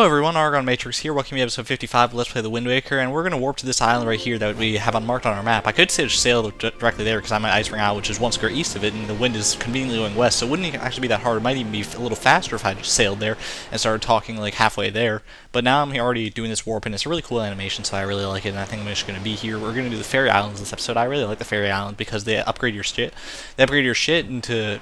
Hello everyone, Argon Matrix here, welcome to episode 55 of Let's Play The Wind Waker, and we're going to warp to this island right here that we have unmarked on our map. I could sail directly there because I'm at Ice Ring Isle, which is one square east of it, and the wind is conveniently going west, so it wouldn't actually be that hard. It might even be a little faster if I just sailed there and started talking like halfway there. But now I'm already doing this warp, and it's a really cool animation, so I really like it, and I think I'm just going to be here. We're going to do the Fairy Islands this episode. I really like the Fairy Island because they upgrade your shit. They upgrade your shit into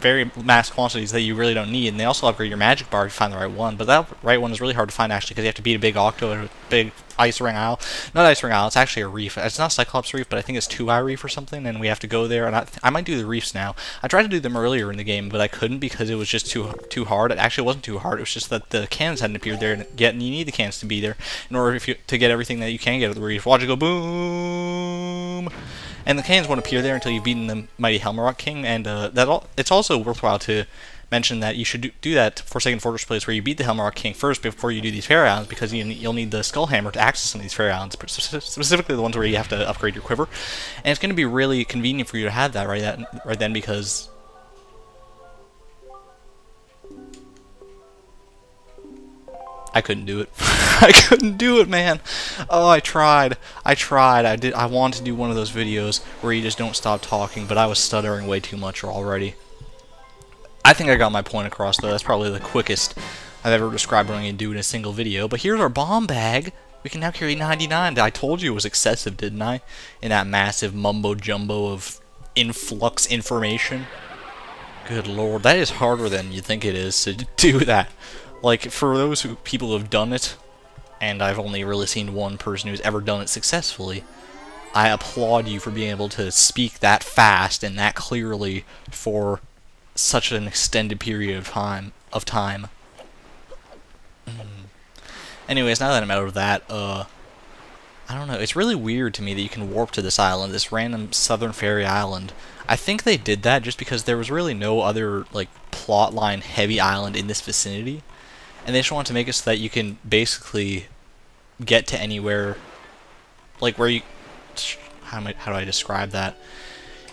very mass quantities that you really don't need, and they also upgrade your magic bar you find the right one. But that right one is really hard to find actually because you have to beat a big octo a big ice ring isle. Not ice ring isle, it's actually a reef. It's not Cyclops Reef, but I think it's Two Eye Reef or something, and we have to go there. And I, I might do the reefs now. I tried to do them earlier in the game, but I couldn't because it was just too too hard. It actually wasn't too hard. It was just that the cans hadn't appeared there yet, and you need the cans to be there in order you, to get everything that you can get at the reef. Watch it go boom and the cans won't appear there until you've beaten the mighty Helmaroc King, and uh, that all, it's also worthwhile to mention that you should do, do that Forsaken Fortress place where you beat the Helmaroc King first before you do these Fairy Islands, because you, will need the Skull Hammer to access some of these Fairy Islands, specifically the ones where you have to upgrade your quiver, and it's going to be really convenient for you to have that right, that, right then, because I couldn't do it. I couldn't do it, man. Oh, I tried. I tried. I did. I wanted to do one of those videos where you just don't stop talking, but I was stuttering way too much already. I think I got my point across, though. That's probably the quickest I've ever described what I'm going to do in a single video. But here's our bomb bag. We can now carry 99. I told you it was excessive, didn't I? In that massive mumbo-jumbo of influx information. Good lord, that is harder than you think it is to do that. Like, for those who, people who have done it, and I've only really seen one person who's ever done it successfully, I applaud you for being able to speak that fast and that clearly for such an extended period of time. Of time. Mm. Anyways, now that I'm out of that, uh, I don't know. It's really weird to me that you can warp to this island, this random Southern Fairy Island. I think they did that just because there was really no other like plotline heavy island in this vicinity and they just want to make it so that you can basically get to anywhere, like where you, how, I, how do I describe that?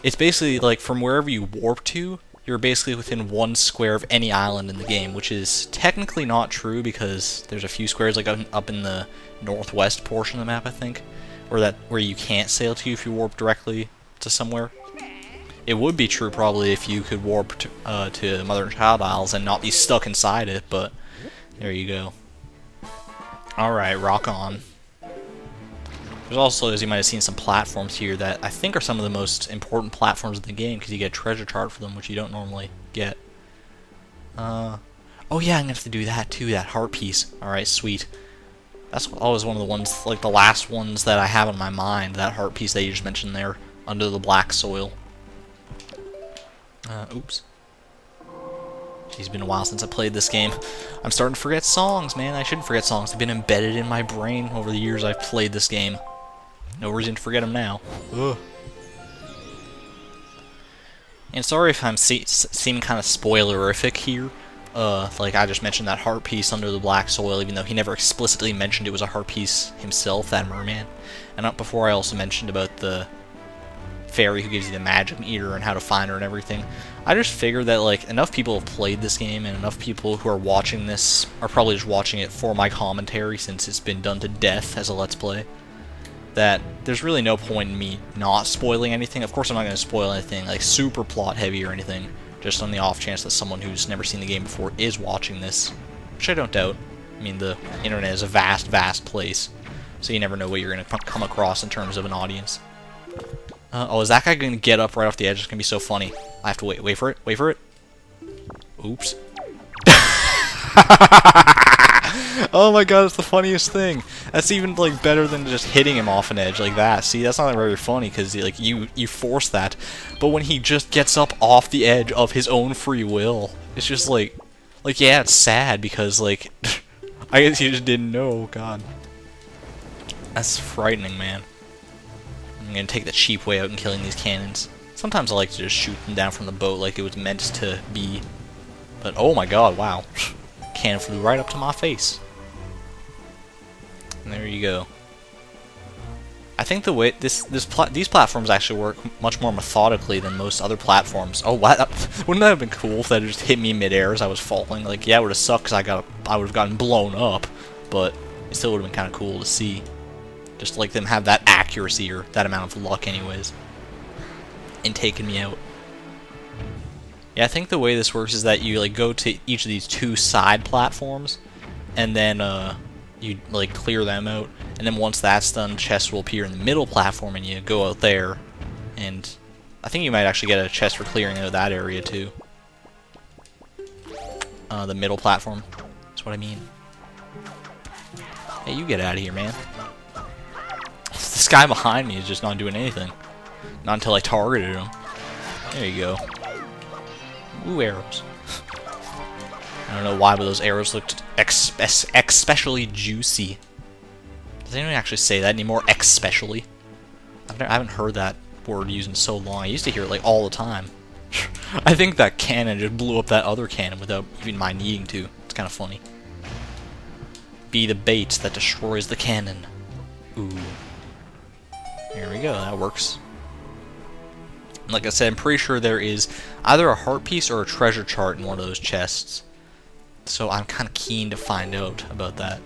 It's basically like from wherever you warp to, you're basically within one square of any island in the game, which is technically not true because there's a few squares like up in the northwest portion of the map, I think, or that where you can't sail to if you warp directly to somewhere. It would be true probably if you could warp to, uh, to Mother and Child Isles and not be stuck inside it, but there you go. Alright, rock on. There's also, as you might have seen, some platforms here that I think are some of the most important platforms in the game because you get a treasure chart for them, which you don't normally get. Uh, oh yeah, I'm to have to do that too, that heart piece. Alright, sweet. That's always one of the ones, like the last ones that I have in my mind, that heart piece that you just mentioned there, under the black soil. Uh, oops. It's been a while since I played this game. I'm starting to forget songs, man. I shouldn't forget songs. They've been embedded in my brain over the years I've played this game. No reason to forget them now. Ugh. And sorry if I'm se seeming kind of spoilerific here. Uh, like I just mentioned that heart piece under the black soil, even though he never explicitly mentioned it was a heart piece himself, that merman. And before I also mentioned about the fairy who gives you the magic meter and how to find her and everything. I just figured that like enough people have played this game and enough people who are watching this are probably just watching it for my commentary since it's been done to death as a let's play. That there's really no point in me not spoiling anything. Of course I'm not going to spoil anything like super plot heavy or anything, just on the off chance that someone who's never seen the game before is watching this, which I don't doubt. I mean the internet is a vast, vast place, so you never know what you're going to come across in terms of an audience. Uh, oh, is that guy going to get up right off the edge? It's going to be so funny. I have to wait. Wait for it. Wait for it. Oops. oh my god, it's the funniest thing. That's even like better than just hitting him off an edge like that. See, that's not very funny because like you you force that, but when he just gets up off the edge of his own free will, it's just like, like yeah, it's sad because like, I guess you just didn't know. God, that's frightening, man. I'm gonna take the cheap way out in killing these cannons. Sometimes I like to just shoot them down from the boat like it was meant to be. But oh my god, wow. Cannon flew right up to my face. And there you go. I think the way this this pla these platforms actually work much more methodically than most other platforms. Oh, what? Wouldn't that have been cool if that just hit me midair as I was falling? Like, yeah, it would have sucked because I got I would have gotten blown up, but it still would have been kind of cool to see. Just like them have that accuracy or that amount of luck, anyways, in taking me out. Yeah, I think the way this works is that you like go to each of these two side platforms, and then uh, you like clear them out, and then once that's done, chests will appear in the middle platform, and you go out there, and I think you might actually get a chest for clearing out that area too. Uh, the middle platform. That's what I mean. Hey, you get out of here, man. Guy behind me is just not doing anything. Not until I targeted him. There you go. Ooh, arrows. I don't know why, but those arrows looked especially juicy. Does anyone actually say that anymore? Especially? I've never, I haven't heard that word used in so long. I used to hear it like all the time. I think that cannon just blew up that other cannon without even my needing to. It's kind of funny. Be the bait that destroys the cannon. Ooh. There we go, that works. Like I said, I'm pretty sure there is either a heart piece or a treasure chart in one of those chests. So I'm kind of keen to find out about that.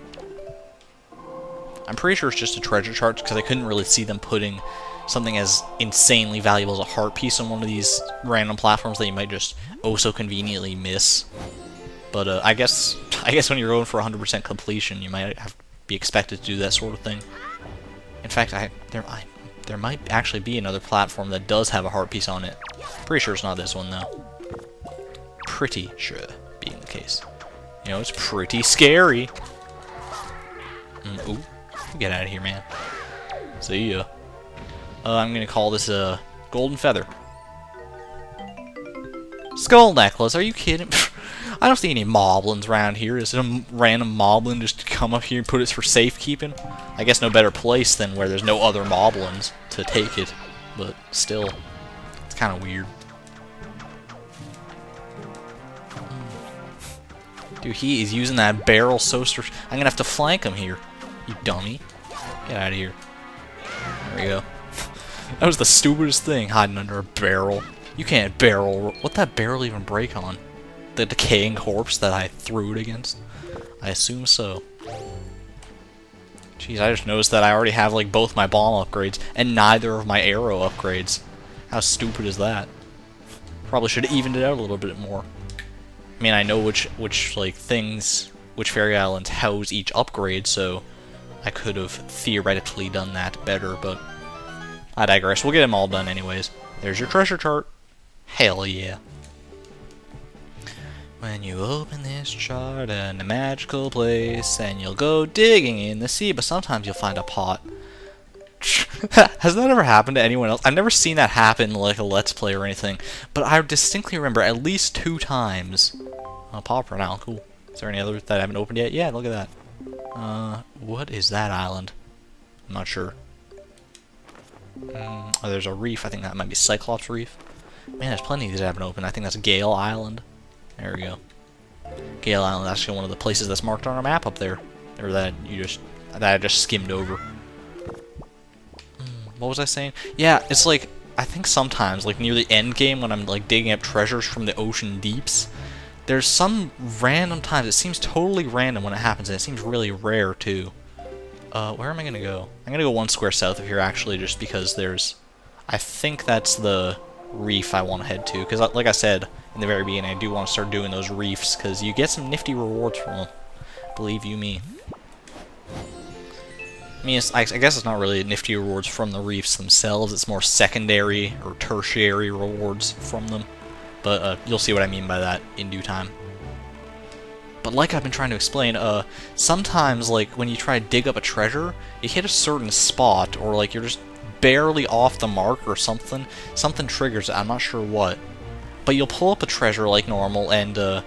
I'm pretty sure it's just a treasure chart because I couldn't really see them putting something as insanely valuable as a heart piece on one of these random platforms that you might just oh so conveniently miss. But uh, I guess I guess when you're going for 100% completion, you might have be expected to do that sort of thing. In fact, I there I, there might actually be another platform that does have a heart piece on it. Pretty sure it's not this one though. Pretty sure being the case. You know, it's pretty scary. Mm, ooh, get out of here, man. See ya. Uh, I'm gonna call this a golden feather. Skull necklace, are you kidding? I don't see any moblins around here. Is it a random moblin just to come up here and put it for safekeeping? I guess no better place than where there's no other moblins to take it. But still, it's kind of weird. Dude, he is using that barrel so... I'm gonna have to flank him here. You dummy. Get out of here. There we go. that was the stupidest thing, hiding under a barrel. You can't barrel... What that barrel even break on? The decaying corpse that I threw it against? I assume so. Jeez, I just noticed that I already have, like, both my bomb upgrades and neither of my arrow upgrades. How stupid is that? Probably should have evened it out a little bit more. I mean, I know which, which like, things, which fairy islands house each upgrade, so I could have theoretically done that better, but I digress. We'll get them all done anyways. There's your treasure chart. Hell yeah. When you open this chart in a magical place, and you'll go digging in the sea, but sometimes you'll find a pot. Has that ever happened to anyone else? I've never seen that happen like a Let's Play or anything, but I distinctly remember at least two times uh, pauper now, cool. Is there any other that I haven't opened yet? Yeah, look at that. Uh, what is that island? I'm not sure. Mm, oh, there's a reef. I think that might be Cyclops Reef. Man, there's plenty of these I haven't opened. I think that's Gale Island. There we go. Gale Island, that's actually one of the places that's marked on our map up there. Or that you just, that I just skimmed over. Mm, what was I saying? Yeah, it's like, I think sometimes, like near the end game when I'm like digging up treasures from the ocean deeps, there's some random times, it seems totally random when it happens, and it seems really rare too. Uh, where am I gonna go? I'm gonna go one square south of here actually, just because there's... I think that's the reef I want to head to, because like I said in the very beginning, I do want to start doing those reefs, because you get some nifty rewards from them. Believe you me. I mean, I, I guess it's not really nifty rewards from the reefs themselves, it's more secondary or tertiary rewards from them. But uh, you'll see what I mean by that in due time. But like I've been trying to explain, uh, sometimes, like, when you try to dig up a treasure, you hit a certain spot, or, like, you're just barely off the mark or something. Something triggers it, I'm not sure what. But you'll pull up a treasure like normal, and, uh,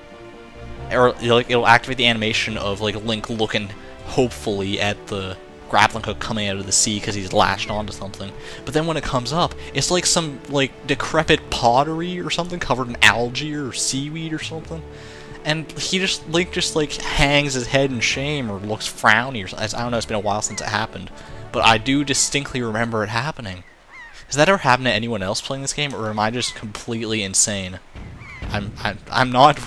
or, like, it'll activate the animation of, like, Link looking, hopefully, at the grappling hook coming out of the sea because he's lashed onto something. But then when it comes up, it's like some like decrepit pottery or something covered in algae or seaweed or something. And he just Link just like hangs his head in shame or looks frowny or something. I don't know. It's been a while since it happened, but I do distinctly remember it happening. Has that ever happened to anyone else playing this game, or am I just completely insane? I'm I'm I'm not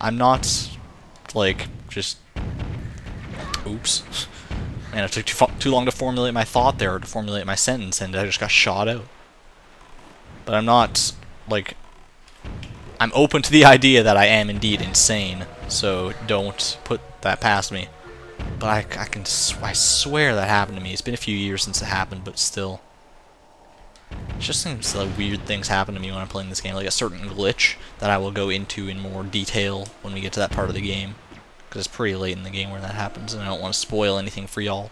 I'm not like just oops. Man, it took too, too long to formulate my thought there, or to formulate my sentence, and I just got shot out. But I'm not like I'm open to the idea that I am indeed insane, so don't put that past me. But I, I can I swear that happened to me. It's been a few years since it happened, but still. It just seems like weird things happen to me when I'm playing this game, like a certain glitch that I will go into in more detail when we get to that part of the game. Because it's pretty late in the game where that happens, and I don't want to spoil anything for y'all.